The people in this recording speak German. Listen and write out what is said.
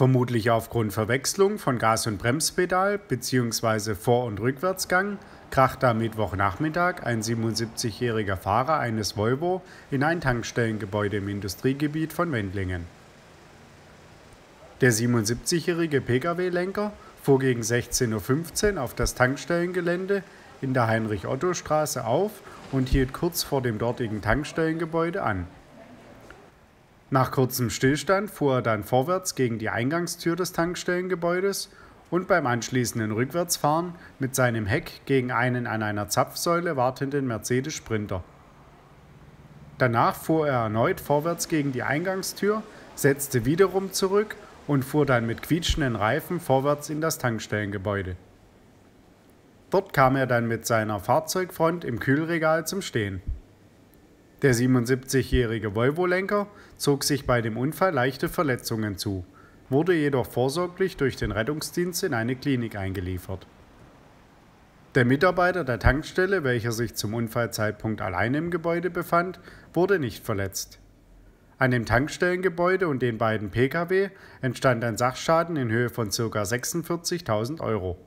Vermutlich aufgrund Verwechslung von Gas- und Bremspedal bzw. Vor- und Rückwärtsgang krachte am Mittwochnachmittag ein 77-jähriger Fahrer eines Volvo in ein Tankstellengebäude im Industriegebiet von Wendlingen. Der 77-jährige Pkw-Lenker fuhr gegen 16.15 Uhr auf das Tankstellengelände in der Heinrich-Otto-Straße auf und hielt kurz vor dem dortigen Tankstellengebäude an. Nach kurzem Stillstand fuhr er dann vorwärts gegen die Eingangstür des Tankstellengebäudes und beim anschließenden Rückwärtsfahren mit seinem Heck gegen einen an einer Zapfsäule wartenden Mercedes Sprinter. Danach fuhr er erneut vorwärts gegen die Eingangstür, setzte wiederum zurück und fuhr dann mit quietschenden Reifen vorwärts in das Tankstellengebäude. Dort kam er dann mit seiner Fahrzeugfront im Kühlregal zum Stehen. Der 77-jährige Volvo-Lenker zog sich bei dem Unfall leichte Verletzungen zu, wurde jedoch vorsorglich durch den Rettungsdienst in eine Klinik eingeliefert. Der Mitarbeiter der Tankstelle, welcher sich zum Unfallzeitpunkt allein im Gebäude befand, wurde nicht verletzt. An dem Tankstellengebäude und den beiden Pkw entstand ein Sachschaden in Höhe von ca. 46.000 Euro